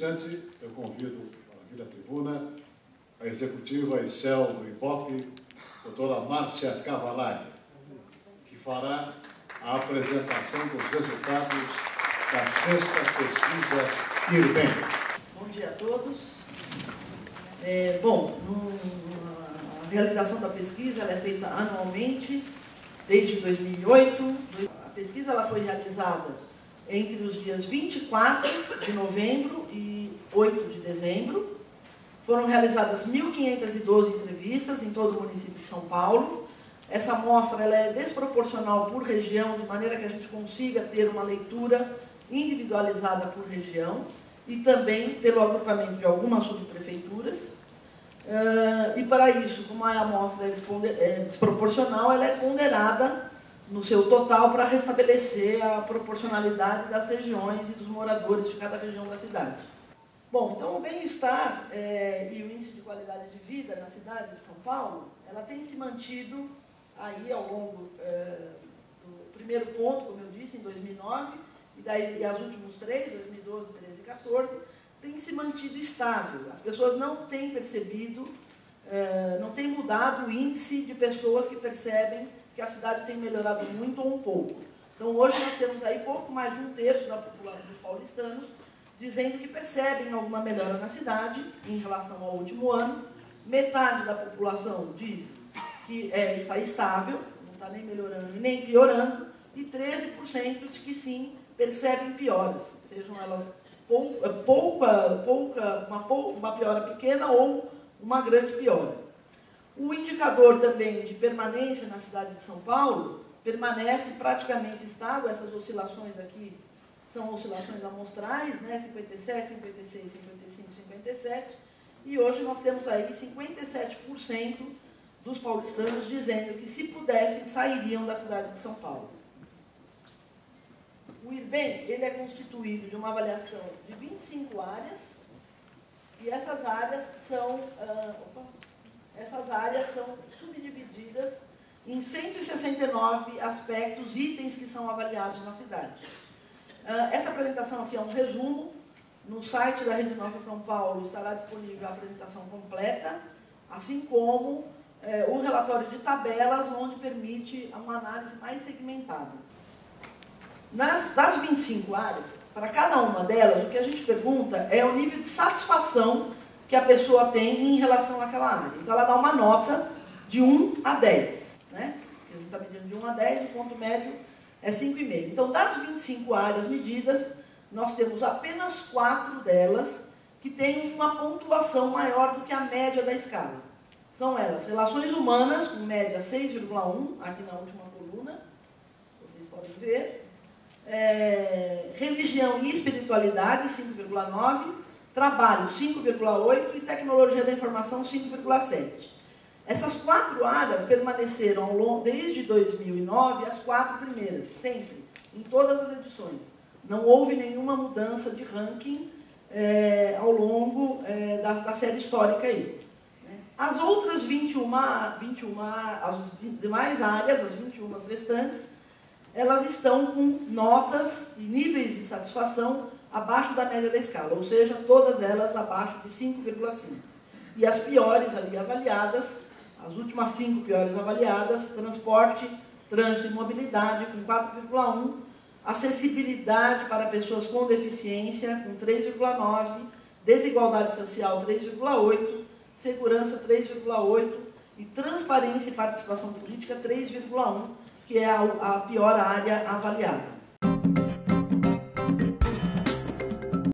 instante, eu convido para vir à tribuna a executiva Excel do IBOP, doutora Márcia Cavalari, que fará a apresentação dos resultados da sexta pesquisa IRBEM. Bom dia a todos. É, bom, a realização da pesquisa é feita anualmente, desde 2008. A pesquisa ela foi realizada entre os dias 24 de novembro e 8 de dezembro. Foram realizadas 1.512 entrevistas em todo o município de São Paulo. Essa amostra ela é desproporcional por região, de maneira que a gente consiga ter uma leitura individualizada por região e também pelo agrupamento de algumas subprefeituras. Uh, e para isso, como a amostra é, é desproporcional, ela é ponderada no seu total para restabelecer a proporcionalidade das regiões e dos moradores de cada região da cidade. Bom, então o bem-estar é, e o índice de qualidade de vida na cidade de São Paulo, ela tem se mantido aí ao longo é, do primeiro ponto, como eu disse, em 2009, e, daí, e as últimos três, 2012, 13 e 14, tem se mantido estável. As pessoas não têm percebido, é, não tem mudado o índice de pessoas que percebem que a cidade tem melhorado muito ou um pouco. Então hoje nós temos aí pouco mais de um terço da população dos paulistanos dizendo que percebem alguma melhora na cidade em relação ao último ano. Metade da população diz que é, está estável, não está nem melhorando e nem piorando, e 13% de que sim percebem pioras, sejam elas pouca, pouca, pouca uma, uma piora pequena ou uma grande piora. O indicador também de permanência na cidade de São Paulo permanece praticamente estável, essas oscilações aqui são oscilações amostrais, né? 57, 56, 55, 57, e hoje nós temos aí 57% dos paulistanos dizendo que se pudessem sairiam da cidade de São Paulo. O IRBEM ele é constituído de uma avaliação de 25 áreas, e essas áreas são, opa, essas áreas são subdivididas em 169 aspectos, itens que são avaliados na cidade. Uh, essa apresentação aqui é um resumo. No site da Rede Nossa São Paulo estará disponível a apresentação completa, assim como eh, o relatório de tabelas, onde permite uma análise mais segmentada. Nas, das 25 áreas, para cada uma delas, o que a gente pergunta é o nível de satisfação que a pessoa tem em relação àquela área. Então, ela dá uma nota de 1 a 10. Está medindo de 1 a 10, o ponto médio é 5,5. Então, das 25 áreas medidas, nós temos apenas quatro delas que têm uma pontuação maior do que a média da escala. São elas relações humanas, com média 6,1, aqui na última coluna, vocês podem ver. É, religião e espiritualidade, 5,9. Trabalho, 5,8. E tecnologia da informação, 5,7. Essas quatro áreas permaneceram ao longo, desde 2009 as quatro primeiras, sempre, em todas as edições. Não houve nenhuma mudança de ranking é, ao longo é, da, da, série histórica aí. Né? As outras 21, 21, as demais áreas, as 21 restantes, elas estão com notas e níveis de satisfação abaixo da média da escala, ou seja, todas elas abaixo de 5,5. E as piores ali avaliadas as últimas cinco piores avaliadas, transporte, trânsito e mobilidade, com 4,1, acessibilidade para pessoas com deficiência, com 3,9, desigualdade social, 3,8, segurança, 3,8 e transparência e participação política, 3,1, que é a, a pior área avaliada.